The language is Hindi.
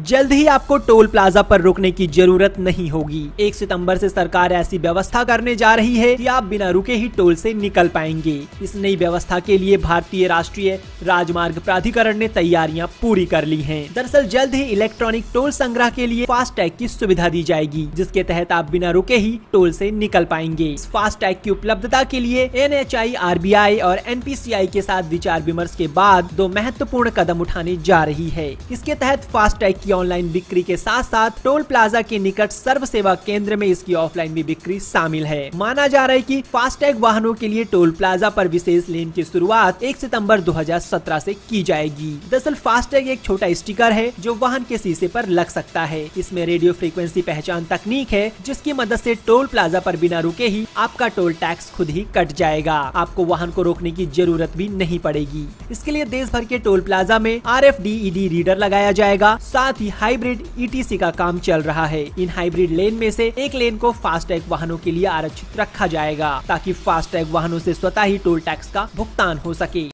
जल्द ही आपको टोल प्लाजा पर रुकने की ज़रूरत नहीं होगी। एक सितंबर से सरकार ऐसी व्यवस्था करने जा रही है कि आप बिना रुके ही टोल से निकल पाएँगे। इस नई व्यवस्था के लिए भारतीय राष्ट्रीय राजमार्ग प्राधिकरण ने तैयारियाँ पूरी कर ली हैं। दरअसल जल्द ही इलेक्ट्रॉनिक टोल संग्रह के लिए फास्ट टैग की सुविधा दी जाएगी, जिसके तहत आप बिना रुके ही टोल ऐसी निकल पाएँगे। इस फास्ट टैग की उपलब्धता के लिए एन एच और NPCI के साथ विचार विमर्श के बाद दो महत्वपूर्ण कदम उठाने जा रही है। इसके तहत फास्ट टैग की ऑनलाइन बिक्री के साथ साथ टोल प्लाजा के निकट सर्व सेवा केंद्र में इसकी ऑफलाइन भी बिक्री शामिल है। माना जा रहा है की फास्टैग वाहनों के लिए टोल प्लाजा पर विशेष लेन की शुरुआत 1 सितंबर 2017 से की जाएगी। दरअसल फास्टैग एक छोटा स्टिकर है जो वाहन के शीशे पर लग सकता है। इसमें रेडियो फ्रीक्वेंसी पहचान तकनीक है, जिसकी मदद से टोल प्लाजा पर बिना रुके ही आपका टोल टैक्स खुद ही कट जाएगा। आपको वाहन को रोकने की ज़रूरत भी नहीं पड़ेगी। इसके लिए देश भर के टोल प्लाजा में आर एफ़ रीडर लगाया जाएगा। साथ ही हाइब्रिड ईटीसी का काम चल रहा है। इन हाइब्रिड लेन में से एक लेन को फास्टैग वाहनों के लिए आरक्षित रखा जाएगा, ताकि फास्टैग वाहनों से स्वतः ही टोल टैक्स का भुगतान हो सके।